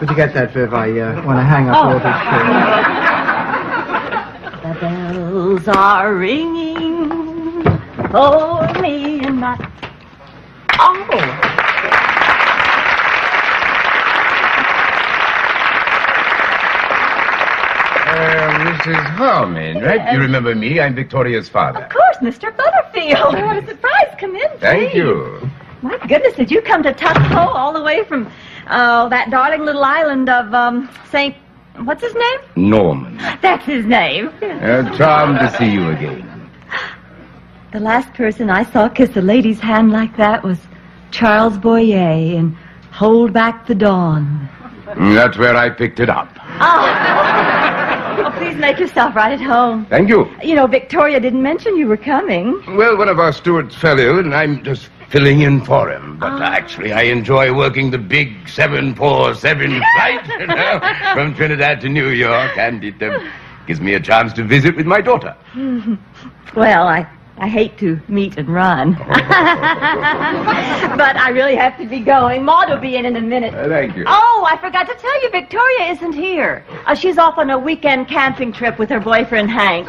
Would you get that, Viv? I uh, want to hang up all this The bells are ringing for me and my. Oh. Uh, Mrs. Harmon, right? You remember me? I'm Victoria's father. Of course, Mr. Butterfield. What a surprise. Come in, please. Thank you. My goodness, did you come to Tuckahoe all the way from oh, that darling little island of um, St. What's his name? Norman. That's his name. Uh, charmed to see you again. The last person I saw kiss a lady's hand like that was Charles Boyer in Hold Back the Dawn. Mm, That's where I picked it up. Oh. oh, please make yourself right at home. Thank you. You know, Victoria didn't mention you were coming. Well, one of our stewards fell ill, and I'm just filling in for him. But actually, I enjoy working the big 747 flight you know, from Trinidad to New York, and it uh, gives me a chance to visit with my daughter. Well, I, I hate to meet and run. but I really have to be going. Maude will be in in a minute. Uh, thank you. Oh, I forgot to tell you, Victoria isn't here. Uh, she's off on a weekend camping trip with her boyfriend, Hank.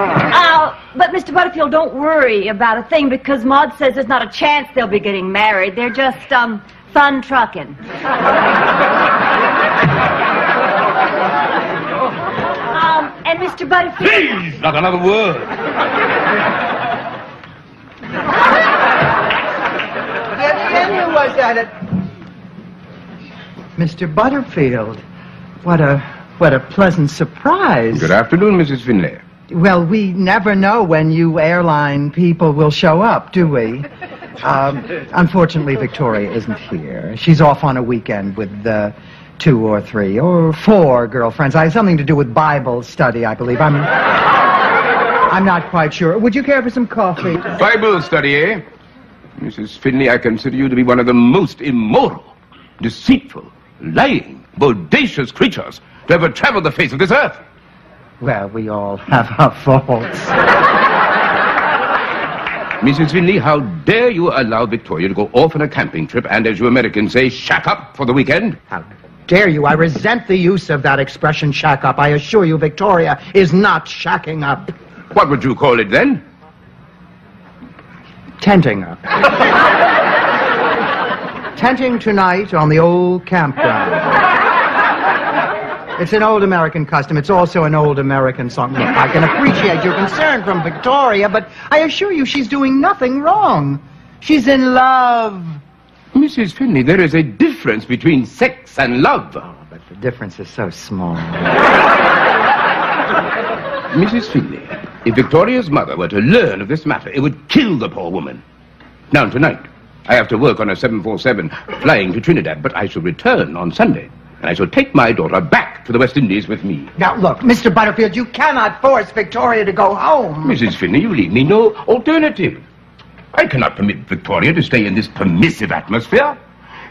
Uh, but, Mr. Butterfield, don't worry about a thing because Maude says there's not a chance they'll be getting married. They're just, um, fun trucking. um, and Mr. Butterfield. Please, not another word. Who was that? Mr. Butterfield. What a what a pleasant surprise. Good afternoon, Mrs. Findlay. Well, we never know when you airline people will show up, do we? Um, unfortunately, Victoria isn't here. She's off on a weekend with uh, two or three or four girlfriends. I have something to do with Bible study, I believe. I'm I'm not quite sure. Would you care for some coffee? Bible study, eh? Mrs. Findlay, I consider you to be one of the most immoral, deceitful, lying, bodacious creatures to ever travel the face of this earth. Well, we all have our faults. Mrs. Findlay, how dare you allow Victoria to go off on a camping trip and, as you Americans say, shack up for the weekend? How dare you? I resent the use of that expression, shack up. I assure you, Victoria is not shacking up. What would you call it then? Tenting up. Tenting tonight on the old campground. It's an old American custom. It's also an old American song. Look, I can appreciate your concern from Victoria, but I assure you she's doing nothing wrong. She's in love. Mrs. Findlay, there is a difference between sex and love. Oh, but the difference is so small. Mrs. Findlay, if Victoria's mother were to learn of this matter, it would kill the poor woman. Now, tonight, I have to work on a 747 flying to Trinidad, but I shall return on Sunday. And I shall take my daughter back to the West Indies with me. Now, look, Mr. Butterfield, you cannot force Victoria to go home. Mrs. Findlay, you leave me no alternative. I cannot permit Victoria to stay in this permissive atmosphere.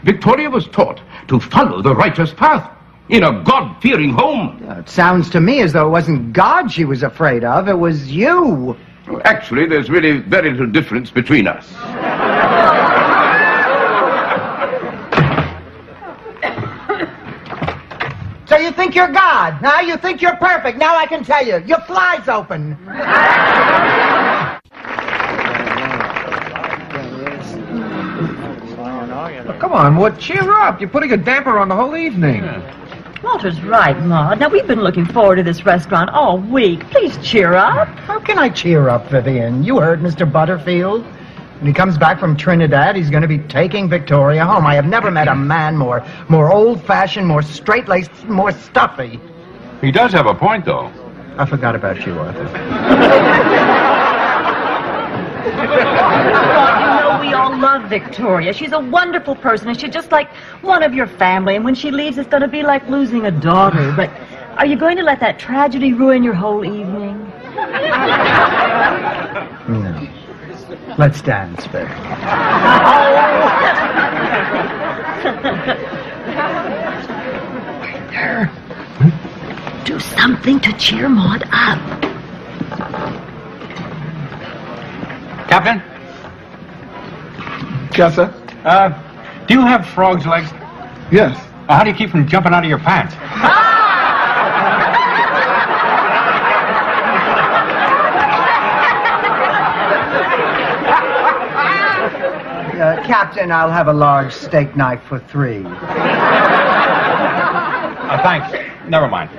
Victoria was taught to follow the righteous path in a God-fearing home. It sounds to me as though it wasn't God she was afraid of, it was you. Actually, there's really very little difference between us. So you think you're God, now you think you're perfect. Now I can tell you, your fly's open. Come on, what? Cheer up. You're putting a damper on the whole evening. Walter's right, Maude. Now, we've been looking forward to this restaurant all week. Please cheer up. How can I cheer up, Vivian? You heard Mr. Butterfield. When he comes back from Trinidad, he's going to be taking Victoria home. I have never met a man more, more old-fashioned, more straight-laced, more stuffy. He does have a point, though. I forgot about you, Arthur. you know, we all love Victoria. She's a wonderful person, and she's just like one of your family. And when she leaves, it's going to be like losing a daughter. But are you going to let that tragedy ruin your whole evening? No. Let's dance, Vic. Her. Do something to cheer Maude up. Captain? Yes, sir. Uh, do you have frog's legs? Yes. Uh, how do you keep from jumping out of your pants? Uh, Captain, I'll have a large steak knife for three. Uh, thanks. Never mind.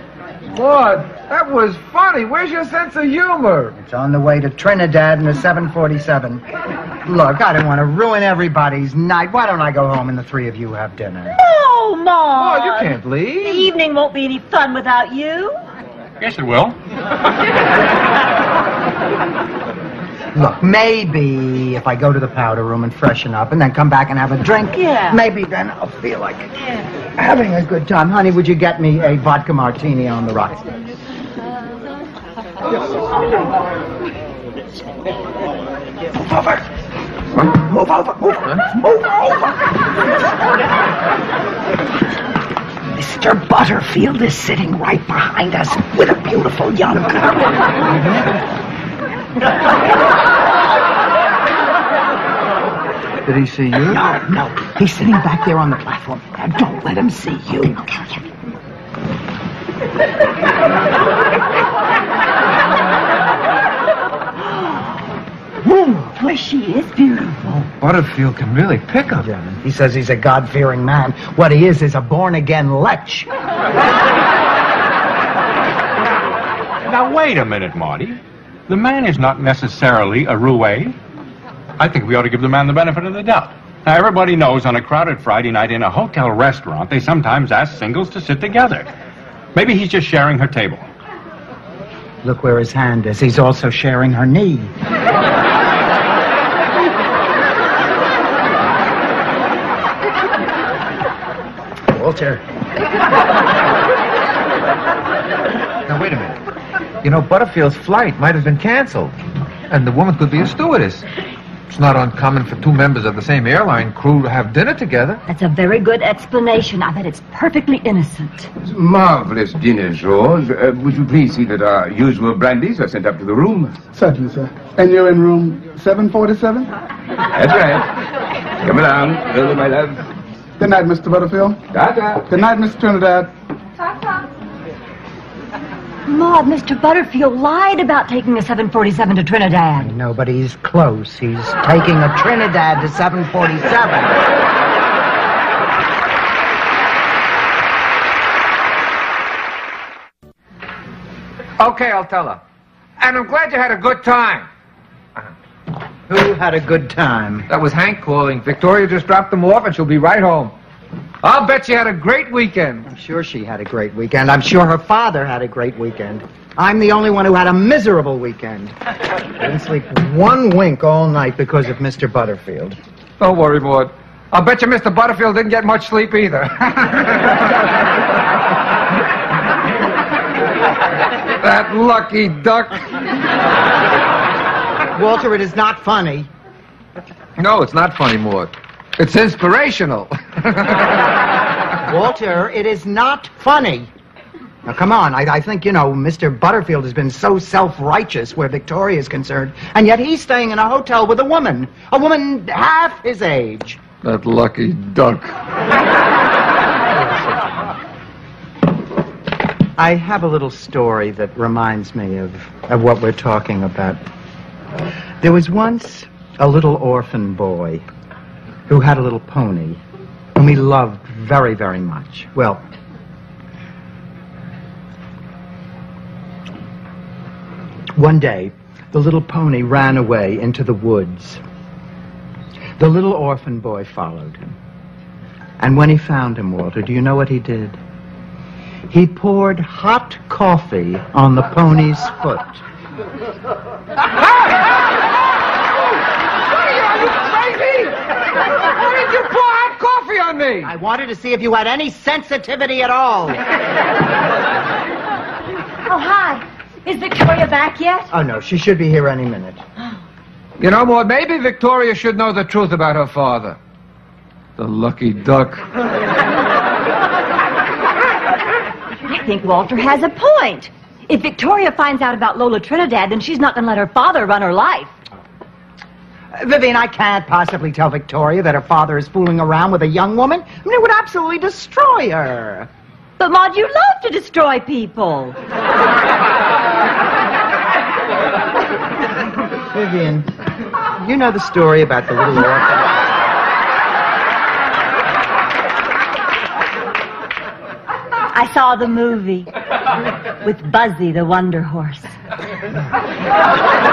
Maude, that was funny. Where's your sense of humor? It's on the way to Trinidad in a 747. Look, I don't want to ruin everybody's night. Why don't I go home and the three of you have dinner? Oh, Maude. Maude, you can't leave. The evening won't be any fun without you. Yes, it will. Look, maybe if I go to the powder room and freshen up and then come back and have a drink, Yeah. maybe then I'll feel like having a good time. Honey, would you get me a vodka martini on the rocks? Move over. Move over. Move over. Move over. Mr. Butterfield is sitting right behind us with a beautiful young girl. Did he see you? No, no. He's sitting back there on the platform. Now, don't let him see you. Okay, okay. Ooh, boy, she is beautiful. Butterfield can really pick up. Him. He says he's a God-fearing man. What he is is a born-again lech. Now, wait a minute, Marty. The man is not necessarily a roue. I think we ought to give the man the benefit of the doubt. Now, everybody knows on a crowded Friday night in a hotel restaurant, they sometimes ask singles to sit together. Maybe he's just sharing her table. Look where his hand is. He's also sharing her knee. Walter. Now, wait a minute. You know, Butterfield's flight might have been canceled, and the woman could be a stewardess. It's not uncommon for two members of the same airline crew to have dinner together. That's a very good explanation. I bet it's perfectly innocent. Marvelous dinner, George. Uh, would you please see that our usual brandies are sent up to the room? Certainly, sir. And you're in room 747? That's right. Come along, Hilda, my love. Good night, Mr. Butterfield. Ta-ta. Good night, Mr. Trinidad. Maude, Mr. Butterfield lied about taking a 747 to Trinidad. No, but he's close. He's taking a Trinidad to 747. Okay, I'll tell her. And I'm glad you had a good time. Who had a good time? That was Hank calling. Victoria just dropped them off, and she'll be right home. I'll bet you had a great weekend. I'm sure she had a great weekend. I'm sure her father had a great weekend. I'm the only one who had a miserable weekend. I Didn't sleep one wink all night because of Mr. Butterfield. Don't worry, Maude. I'll bet you Mr. Butterfield didn't get much sleep either. that lucky duck. Walter, it is not funny. No, it's not funny, Maude. It's inspirational. Walter, it is not funny. Now, come on. I, I think, you know, Mr. Butterfield has been so self-righteous where Victoria is concerned, and yet he's staying in a hotel with a woman. A woman half his age. that lucky duck. I have a little story that reminds me of, of what we're talking about. There was once a little orphan boy who had a little pony whom he loved very, very much. Well, one day, the little pony ran away into the woods. The little orphan boy followed him. And when he found him, Walter, do you know what he did? He poured hot coffee on the pony's foot. Why did you pour hot coffee on me? I wanted to see if you had any sensitivity at all. Oh, hi. Is Victoria back yet? Oh, no, she should be here any minute. You know, Maude, maybe Victoria should know the truth about her father. The lucky duck. I think Walter has a point. If Victoria finds out about Lola Trinidad, then she's not going to let her father run her life. Vivian, I can't possibly tell Victoria that her father is fooling around with a young woman. I mean, it would absolutely destroy her. But, Maude, you love to destroy people. Vivian, you know the story about the little orphan. I saw the movie with Buzzy the Wonder Horse.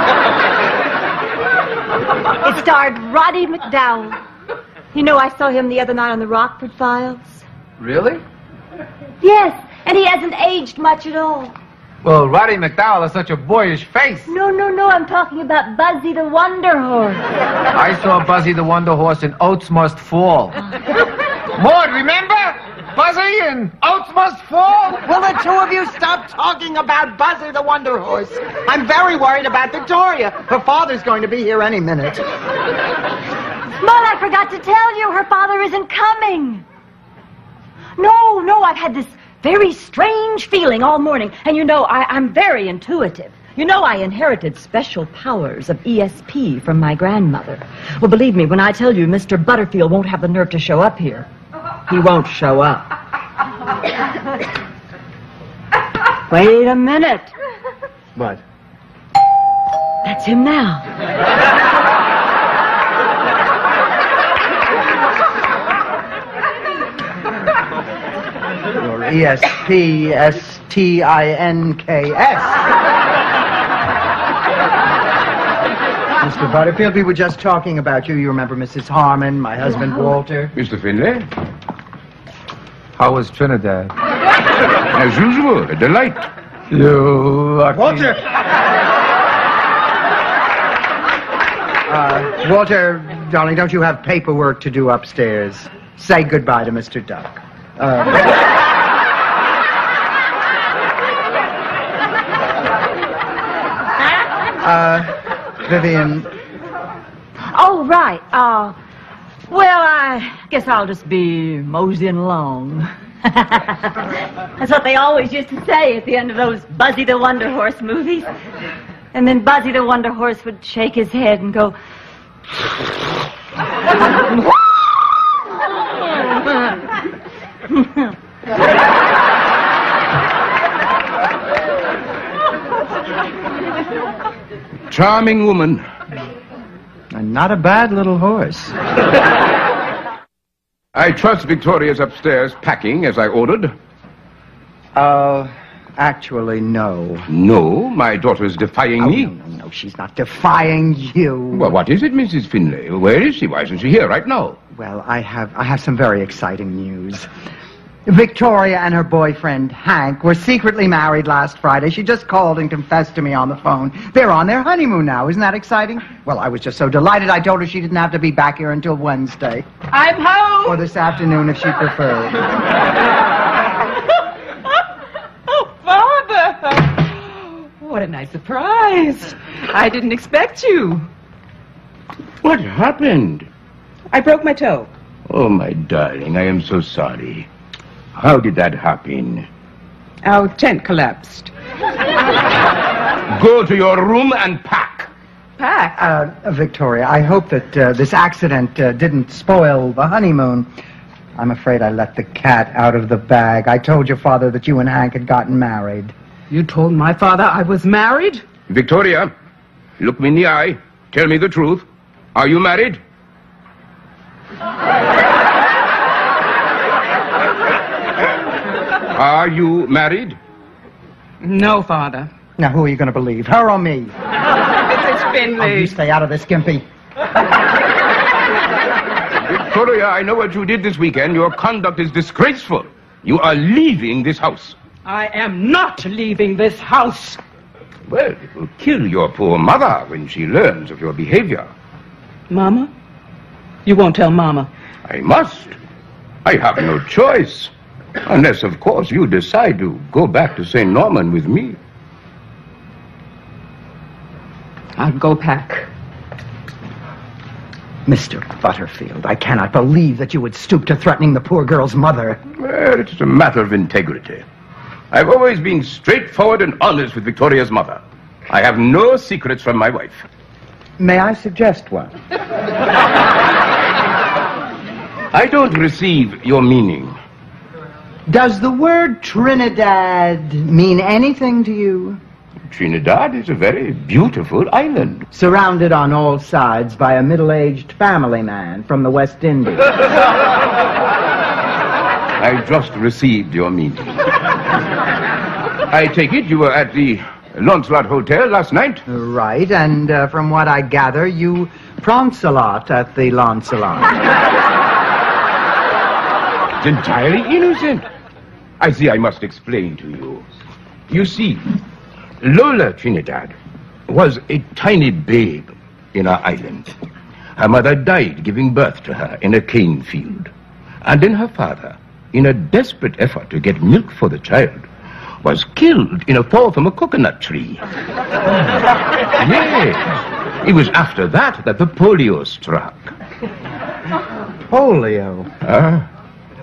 It starred Roddy McDowall. You know, I saw him the other night on the Rockford Files. Really? Yes, and he hasn't aged much at all. Well, Roddy McDowall has such a boyish face. No, no, no, I'm talking about Buzzy the Wonder Horse. I saw Buzzy the Wonder Horse in Oats Must Fall. Maude, remember? Buzzy and Oats Must Fall? Will the two of you stop talking about Buzzy the Wonder Horse? I'm very worried about Victoria. Her father's going to be here any minute. Maude, I forgot to tell you, her father isn't coming. No, no, I've had this very strange feeling all morning. And you know, I, I'm very intuitive. You know, I inherited special powers of ESP from my grandmother. Well, believe me, when I tell you Mr. Butterfield won't have the nerve to show up here, he won't show up. Wait a minute. What? That's him now. Or E E-S-P-S-T-I-N-K-S. Mr. Butterfield, we were just talking about you. You remember Mrs. Harmon, my husband mm-hmm. Walter. Mr. Findlay, How was Trinidad? as usual, a delight. You lucky. Walter! Uh, Walter, darling, don't you have paperwork to do upstairs? Say goodbye to Mr. Duck. Uh, uh, Vivian, Oh, right. Uh, well, I guess I'll just be moseying along. That's what they always used to say at the end of those Buzzy the Wonder Horse movies. And then Buzzy the Wonder Horse would shake his head and go, Charming woman. And not a bad little horse. I trust Victoria's upstairs packing as I ordered. Uh, actually, no. No, my daughter's defying Oh, me. no, no, no, she's not defying you. Well, what is it, Mrs. Findlay? Where is she? Why isn't she here right now? Well, I have I have some very exciting news. Victoria and her boyfriend Hank were secretly married last Friday. She just called and confessed to me on the phone. They're on their honeymoon now. Isn't that exciting? Well, I was just so delighted. I told her she didn't have to be back here until Wednesday I'm home. or this afternoon if she preferred. Oh, Father! What a nice surprise. I didn't expect you. What happened? I broke my toe. Oh, my darling, I am so sorry. How did that happen? Our tent collapsed. Go to your room and pack. Pack. Uh, Victoria, I hope that uh, this accident uh, didn't spoil the honeymoon. I'm afraid I let the cat out of the bag. I told your father that you and Hank had gotten married. You told my father I was married? Victoria, look me in the eye. Tell me the truth. Are you married? Are you married? No, Father. Now, who are you going to believe, her or me? Mrs. Oh, you stay out of this, Gimpy. Victoria, I know what you did this weekend. Your conduct is disgraceful. You are leaving this house. I am not leaving this house. Well, it will kill your poor mother when she learns of your behavior. Mama? You won't tell Mama. I must. I have no choice. Unless, of course, you decide to go back to St. Norman with me. I'll go pack. Mr. Butterfield, I cannot believe that you would stoop to threatening the poor girl's mother. Well, it's a matter of integrity. I've always been straightforward and honest with Victoria's mother. I have no secrets from my wife. May I suggest one? I don't receive your meaning. Does the word Trinidad mean anything to you? Trinidad is a very beautiful island. Surrounded on all sides by a middle-aged family man from the West Indies. I just received your meaning. I take it you were at the Launcelot Hotel last night? right, and uh, from what I gather, you prance a lot at the Launcelot. It's entirely innocent. I see I must explain to you. You see, Lola Trinidad was a tiny babe in our island. Her mother died giving birth to her in a cane field. And then her father, in a desperate effort to get milk for the child, was killed in a fall from a coconut tree. yes. It was after that that the polio struck. Polio. Ah,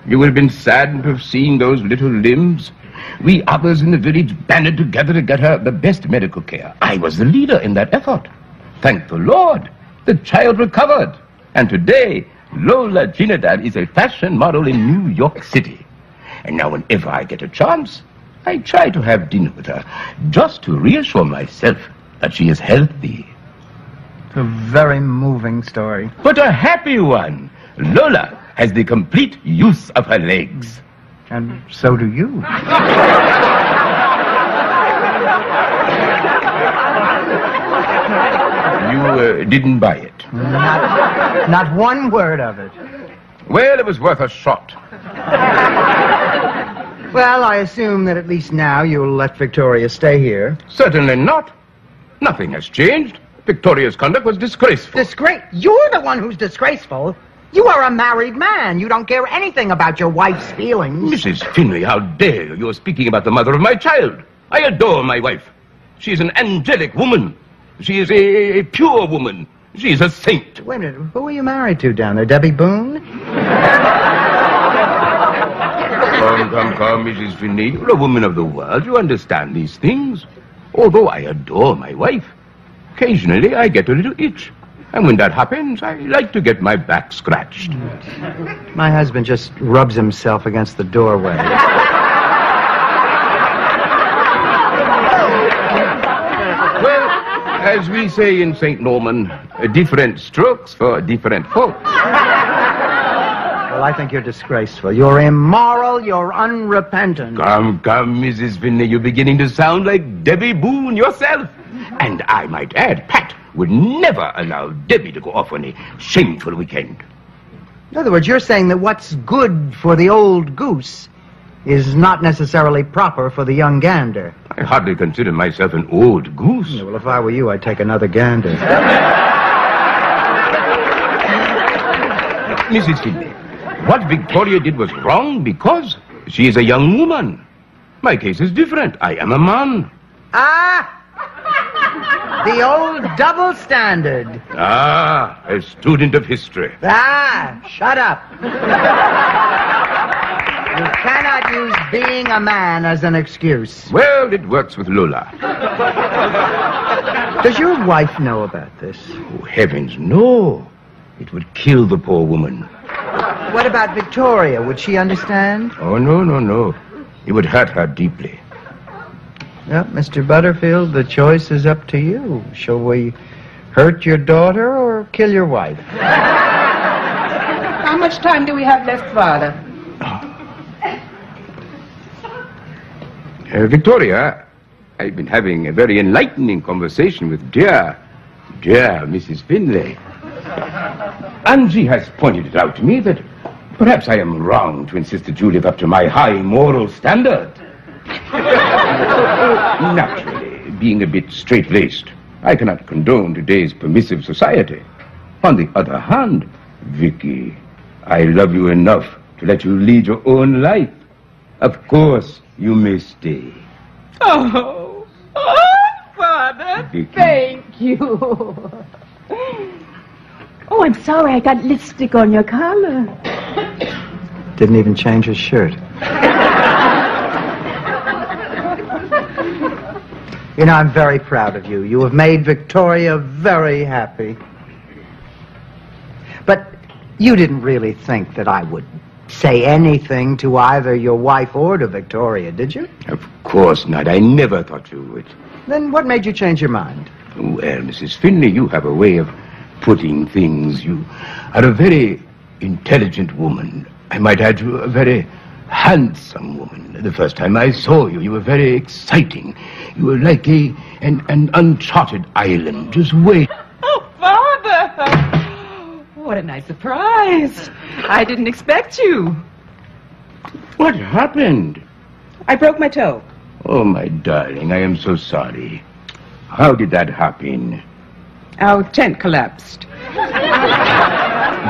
you would have been saddened to have seen those little limbs. We others in the village banded together to get her the best medical care. I was the leader in that effort. Thank the Lord, the child recovered. And today, Lola Trinidad is a fashion model in New York City. And now whenever I get a chance, I try to have dinner with her, just to reassure myself that she is healthy. It's a very moving story. But a happy one. Lola has the complete use of her legs. And so do you. You uh, didn't buy it. Not, not one word of it. Well, it was worth a shot. Well, I assume that at least now you'll let Victoria stay here. Certainly not. Nothing has changed. Victoria's conduct was disgraceful. Disgrace? You're the one who's disgraceful. You are a married man. You don't care anything about your wife's feelings. Mrs. Findlay, how dare you? You're speaking about the mother of my child. I adore my wife. She is an angelic woman. She is a, a pure woman. She is a saint. Wait a minute. Who are you married to down there? Debbie Boone? Come, come, come, Mrs. Findlay. You're a woman of the world. You understand these things. Although I adore my wife, occasionally I get a little itch. And when that happens, I like to get my back scratched. My husband just rubs himself against the doorway. Well, as we say in St. Norman, different strokes for different folks. Well, I think you're disgraceful. You're immoral. You're unrepentant. Come, come, Mrs. Findlay, you're beginning to sound like Debbie Boone yourself. And I might add, Pat would never allow Debbie to go off on a shameful weekend. In other words, you're saying that what's good for the old goose is not necessarily proper for the young gander. I hardly consider myself an old goose. Yeah, well, if I were you, I'd take another gander. Mrs. Findlay, what Victoria did was wrong because she is a young woman. My case is different. I am a man. ah! The old double standard. Ah, a student of history. Ah, shut up. You cannot use being a man as an excuse. Well, it works with Lula. Does your wife know about this? Oh, heavens, no. It would kill the poor woman. What about Victoria? Would she understand? Oh, no, no, no. It would hurt her deeply. Well, Mr. Butterfield, the choice is up to you. Shall we hurt your daughter or kill your wife? How much time do we have left, Father? Uh, Victoria, I've been having a very enlightening conversation with dear, dear Mrs. Findlay. Angie has pointed it out to me that perhaps I am wrong to insist that you live up to my high moral standard. Naturally, being a bit straight-laced, I cannot condone today's permissive society. On the other hand, Vicky, I love you enough to let you lead your own life. Of course, you may stay. Oh, oh, Father, Vicky. thank you. Oh, I'm sorry I got lipstick on your collar. Didn't even change his shirt. You know, I'm very proud of you. You have made Victoria very happy. But you didn't really think that I would say anything to either your wife or to Victoria, did you? Of course not. I never thought you would. Then what made you change your mind? Well, Mrs. Findlay, you have a way of putting things. You are a very intelligent woman. I might add a very handsome woman. The first time I saw you, you were very exciting. You were like a an, an uncharted island. Just wait. Oh, Father! What a nice surprise. I didn't expect you. What happened? I broke my toe. Oh, my darling, I am so sorry. How did that happen? Our tent collapsed.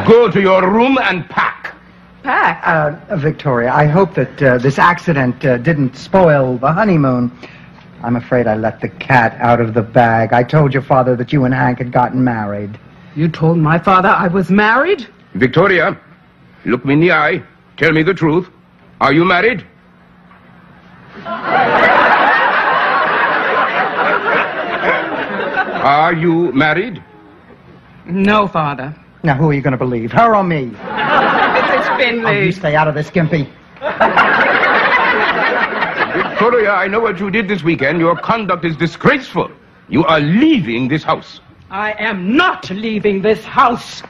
Go to your room and pack. Pack. Uh, Victoria, I hope that uh, this accident uh, didn't spoil the honeymoon. I'm afraid I let the cat out of the bag. I told your father that you and Hank had gotten married. You told my father I was married? Victoria, look me in the eye. Tell me the truth. Are you married? Are you married? No, Father. Now, who are you going to believe, her or me? Mrs. Oh, you stay out of this, Gimpy. Victoria, I know what you did this weekend. Your conduct is disgraceful. You are leaving this house. I am not leaving this house.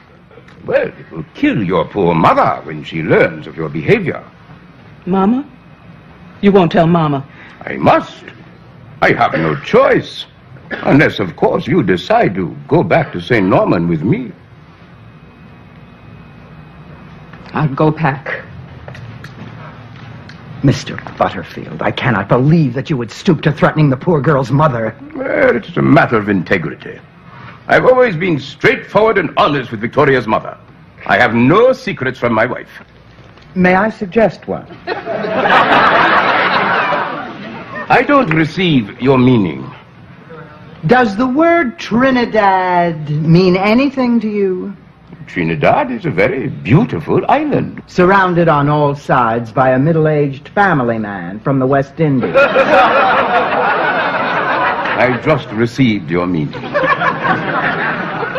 Well, it will kill your poor mother when she learns of your behavior. Mama? You won't tell Mama. I must. I have no choice. Unless, of course, you decide to go back to St. Norman with me. I'll go pack. Mr. Butterfield, I cannot believe that you would stoop to threatening the poor girl's mother. Well, it's a matter of integrity. I've always been straightforward and honest with Victoria's mother. I have no secrets from my wife. May I suggest one? I don't receive your meaning. Does the word Trinidad mean anything to you? Trinidad is a very beautiful island. Surrounded on all sides by a middle-aged family man from the West Indies. I just received your meeting.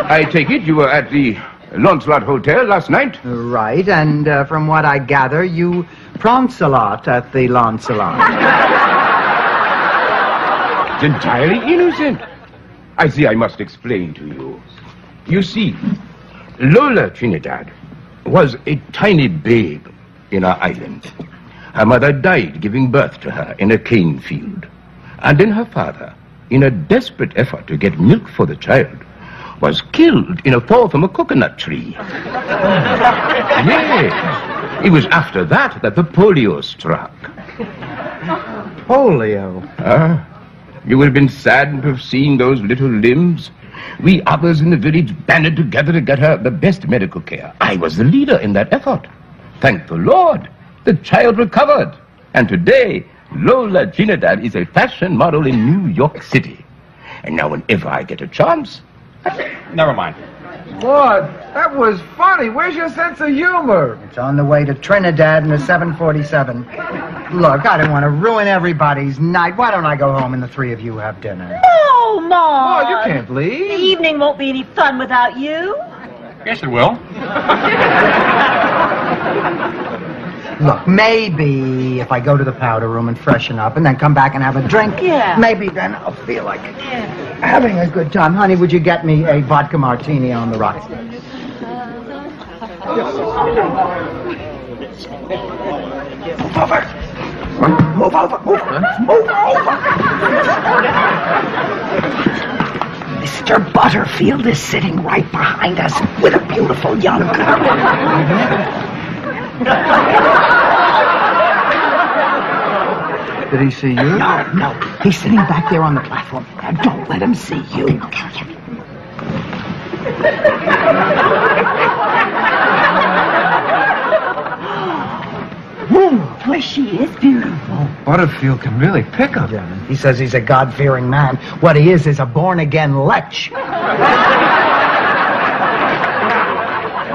I take it you were at the Launcelot Hotel last night? right, and uh, from what I gather, you prance a lot at the Launcelot. It's entirely innocent. I see I must explain to you. You see, Lola Trinidad was a tiny babe in our island. Her mother died giving birth to her in a cane field. And then her father, in a desperate effort to get milk for the child, was killed in a fall from a coconut tree. yes. It was after that that the polio struck. Polio. Ah, you would have been saddened to have seen those little limbs. We others in the village banded together to get her the best medical care. I was the leader in that effort. Thank the Lord, the child recovered. And today, Lola Trinidad is a fashion model in New York City. And now whenever I get a chance, Never mind. Lord, that was funny. Where's your sense of humor? It's on the way to Trinidad in a 747. Look, I don't want to ruin everybody's night. Why don't I go home and the three of you have dinner? Oh, Mom. Oh, you can't leave. The evening won't be any fun without you. Yes, it will. Look, maybe if I go to the powder room and freshen up and then come back and have a drink, Yeah. maybe then I'll feel like having a good time. Honey, would you get me a vodka martini on the rocks? Move over. Move over. Move over. Move over. Mr. Butterfield is sitting right behind us with a beautiful young girl. Did he see you? No, no. He's sitting back there on the platform. Now, don't let him see you. Ooh, boy, she is beautiful. Butterfield can really pick up. He says he's a God-fearing man. What he is is a born-again lech.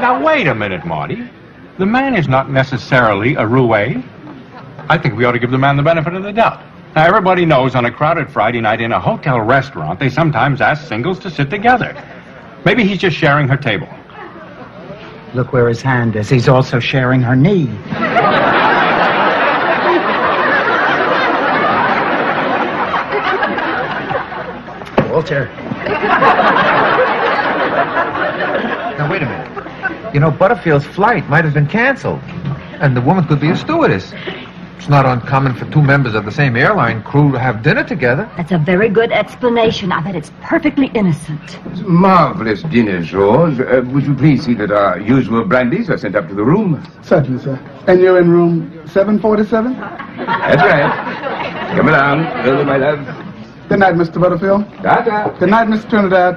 Now, wait a minute, Marty. The man is not necessarily a roue. I think we ought to give the man the benefit of the doubt. Now, everybody knows on a crowded Friday night in a hotel restaurant, they sometimes ask singles to sit together. Maybe he's just sharing her table. Look where his hand is. He's also sharing her knee. Walter. Now, wait a minute. You know, Butterfield's flight might have been canceled. And the woman could be a stewardess. It's not uncommon for two members of the same airline crew to have dinner together. That's a very good explanation. I bet it's perfectly innocent. Marvelous dinner, George. Uh, would you please see that our usual brandies are sent up to the room? Certainly, sir. And you're in room 747? That's right. Come along, early, my love. Good night, Mr. Butterfield. Ta-ta. Good night, Miss Trinidad.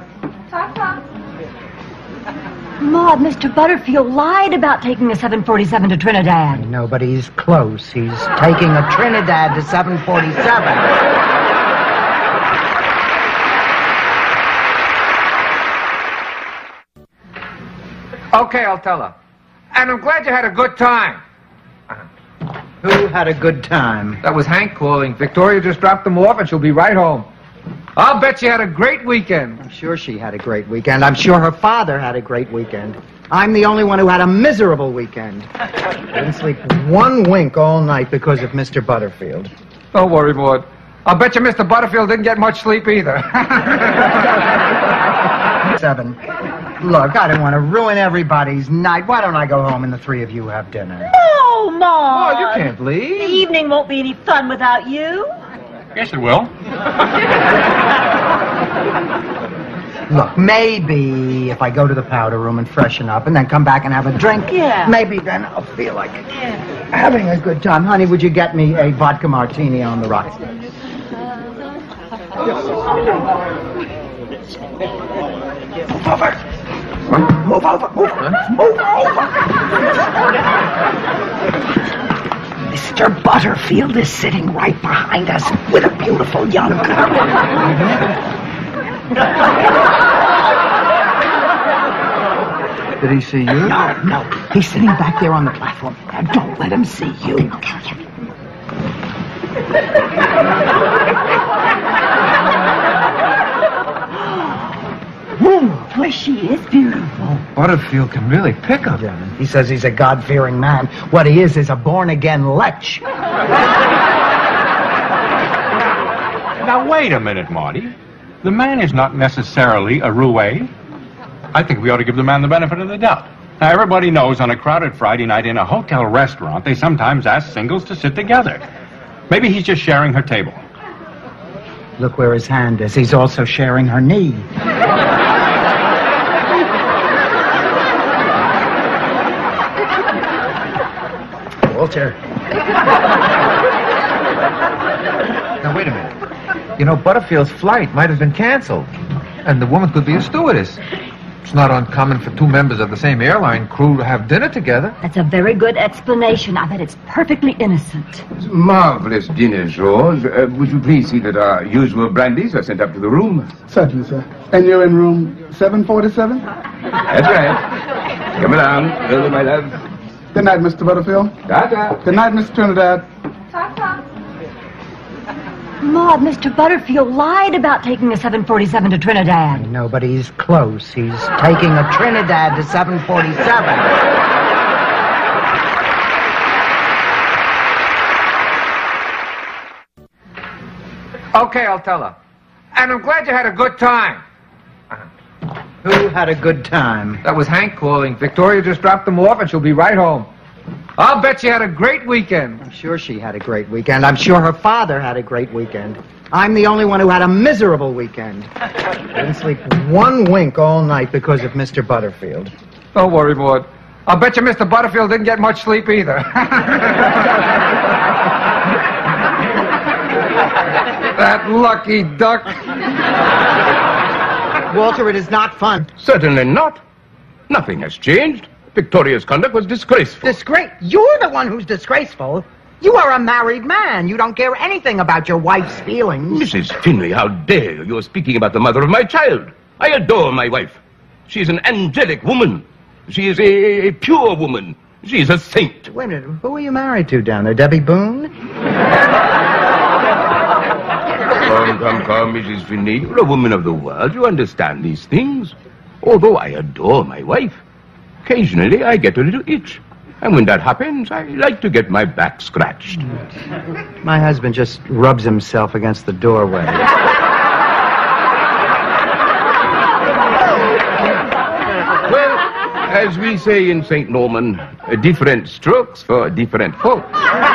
Maude, Mr. Butterfield lied about taking a 747 to Trinidad. No, but he's close. He's taking a Trinidad to 747. Okay, I'll tell her. And I'm glad you had a good time. Who had a good time? That was Hank calling. Victoria just dropped them off and she'll be right home. I'll bet you had a great weekend. I'm sure she had a great weekend. I'm sure her father had a great weekend. I'm the only one who had a miserable weekend. Didn't sleep one wink all night because of Mr. Butterfield. Don't worry, Maude. I'll bet you Mr. Butterfield didn't get much sleep either. Seven. Look, I don't want to ruin everybody's night. Why don't I go home and the three of you have dinner? Oh, Maude. oh, you can't leave. The evening won't be any fun without you. Yes, it will. Look, maybe if I go to the powder room and freshen up and then come back and have a drink, Yeah. maybe then I'll feel like having a good time. Honey, would you get me a vodka martini on the rocks? Move over. Move over. Move over. Move over. Mr. Butterfield is sitting right behind us with a beautiful young girl. Did he see you? No, no. He's sitting back there on the platform. Now, don't let him see you. Ooh, boy, she is beautiful. Butterfield can really pick him. He says he's a God-fearing man. What he is is a born-again lech. Now, wait a minute, Marty. The man is not necessarily a roue. I think we ought to give the man the benefit of the doubt. Now, everybody knows on a crowded Friday night in a hotel restaurant, they sometimes ask singles to sit together. Maybe he's just sharing her table. Look where his hand is. He's also sharing her knee. Walter. Now, wait a minute. You know, Butterfield's flight might have been canceled. And the woman could be a stewardess. It's not uncommon for two members of the same airline crew to have dinner together. That's a very good explanation. I bet it's perfectly innocent. Marvelous dinner, George. Uh, would you please see that our usual brandies are sent up to the room? Certainly, sir. And you're in room 747? That's right. Come along, early, my love. Good night, Mr. Butterfield. Ta-ta. Good night, Miss Trinidad. Maude, Mr. Butterfield lied about taking the 747 to Trinidad. No, but he's close. He's taking a Trinidad to 747. Okay, I'll tell her. And I'm glad you had a good time. Who had a good time? That was Hank calling. Victoria just dropped them off and she'll be right home. I'll bet you had a great weekend. I'm sure she had a great weekend. I'm sure her father had a great weekend. I'm the only one who had a miserable weekend. Didn't sleep one wink all night because of Mr. Butterfield. Don't worry, Maude. I'll bet you Mr. Butterfield didn't get much sleep either. that lucky duck. Walter, it is not fun. Certainly not. Nothing has changed. Victoria's conduct was disgraceful. Disgrace. You're the one who's disgraceful. You are a married man. You don't care anything about your wife's feelings. Mrs. Findlay, how dare you? You're speaking about the mother of my child. I adore my wife. She's an angelic woman. She is a, a pure woman. She's a saint. Wait a minute. Who are you married to down there? Debbie Boone? come, come, Mrs. Findlay. You're a woman of the world. You understand these things. Although I adore my wife, occasionally I get a little itch. And when that happens, I like to get my back scratched. My husband just rubs himself against the doorway. Well, as we say in St. Norman, different strokes for different folks.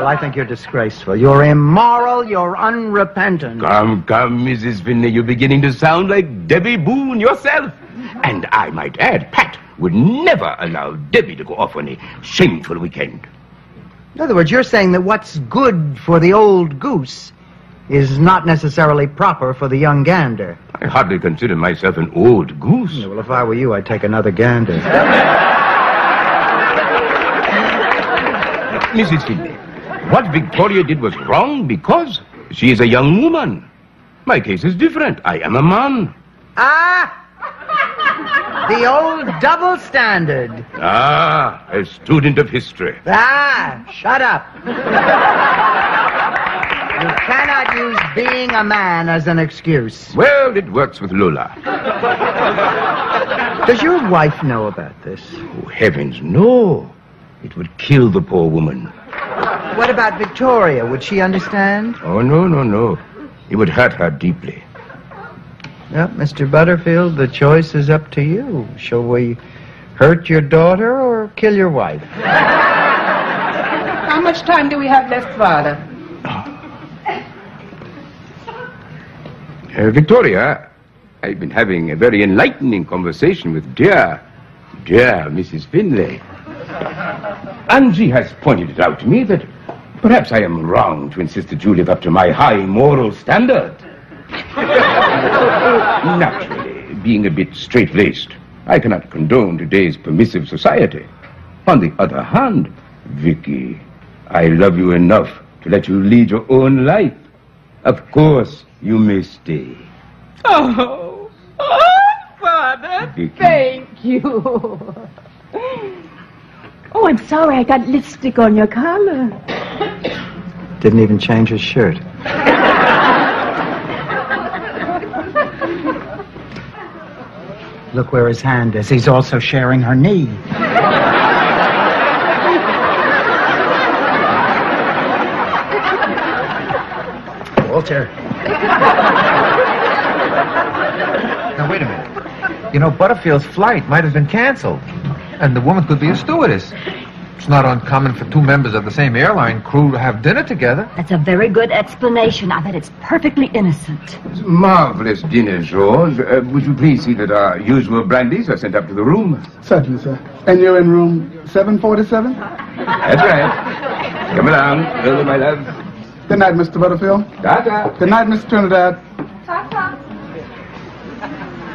Well, I think you're disgraceful. You're immoral. You're unrepentant. Come, come, Mrs. Finney, you're beginning to sound like Debby Boone yourself. And I might add, Pat would never allow Debby to go off on a shameful weekend. In other words, you're saying that what's good for the old goose is not necessarily proper for the young gander. I hardly consider myself an old goose. Yeah, well, if I were you, I'd take another gander. Mrs. Finney, what Victoria did was wrong because she is a young woman. My case is different. I am a man. ah! The old double standard. Ah, a student of history. Ah! Shut up. you cannot use being a man as an excuse. Well, it works with Lola. Does your wife know about this? Oh, heavens, no. It would kill the poor woman. What about Victoria? Would she understand? Oh, no, no, no. It would hurt her deeply. Well, Mr. Butterfield, the choice is up to you. Shall we hurt your daughter or kill your wife? How much time do we have left, Father? Uh, Victoria, I've been having a very enlightening conversation with dear, dear Mrs. Findlay. Angie has pointed it out to me that perhaps I am wrong to insist that you live up to my high moral standard. Naturally, being a bit straight-laced, I cannot condone today's permissive society. On the other hand, Vicky, I love you enough to let you lead your own life. Of course, you may stay. Oh, oh, Father, Vicky. thank you. Oh, I'm sorry I got lipstick on your collar. Didn't even change his shirt. Look where his hand is. He's also sharing her knee. Walter. Now, wait a minute. You know, Butterfield's flight might have been canceled. And the woman could be a stewardess. It's not uncommon for two members of the same airline crew to have dinner together. That's a very good explanation. I bet it's perfectly innocent. It's a marvelous dinner, George. Uh, would you please see that our usual brandies are sent up to the room? Certainly, sir. And you're in room 747? That's right. Come along, Lola, my love. Good night, Mr. Butterfield. Ta-ta. Good night, Miss Trinidad.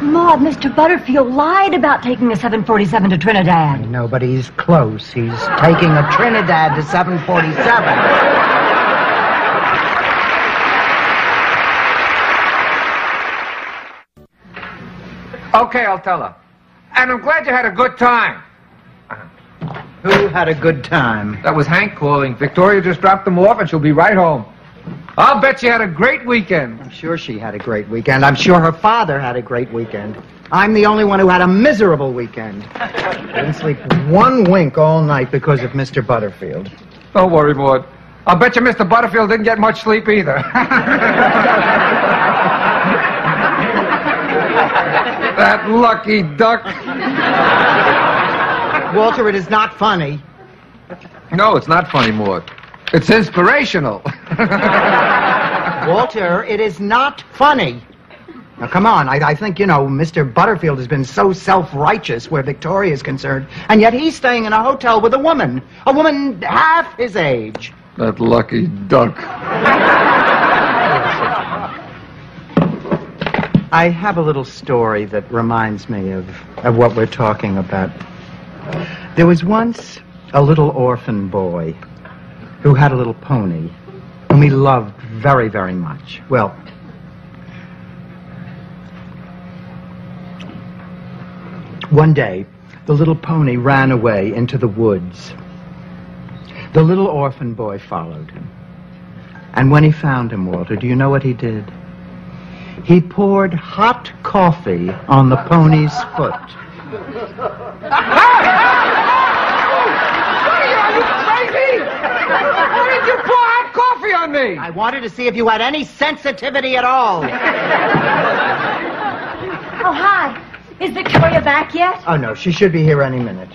Maude, Mr. Butterfield lied about taking a 747 to Trinidad. No, but he's close. He's taking a Trinidad to 747. Okay, I'll tell her. And I'm glad you had a good time. Who had a good time? That was Hank calling. Victoria just dropped them off and she'll be right home. I'll bet you had a great weekend. I'm sure she had a great weekend. I'm sure her father had a great weekend. I'm the only one who had a miserable weekend. I didn't sleep one wink all night because of Mr. Butterfield. Don't worry, Maude. I'll bet you Mr. Butterfield didn't get much sleep either. that lucky duck. Walter, it is not funny. No, it's not funny, Maude. It's inspirational. Walter, it is not funny. Now, come on. I, I think, you know, Mr. Butterfield has been so self-righteous where Victoria is concerned, and yet he's staying in a hotel with a woman. A woman half his age. that lucky duck. I have a little story that reminds me of, of what we're talking about. There was once a little orphan boy who had a little pony whom he loved very, very much. Well, one day, the little pony ran away into the woods. The little orphan boy followed him. And when he found him, Walter, do you know what he did? He poured hot coffee on the pony's foot. Why did you pour hot coffee on me? I wanted to see if you had any sensitivity at all. Oh, hi. Is Victoria back yet? Oh, no, she should be here any minute.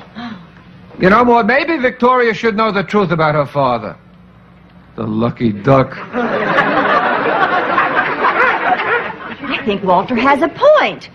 You know, Maude, maybe Victoria should know the truth about her father. The lucky duck. I think Walter has a point.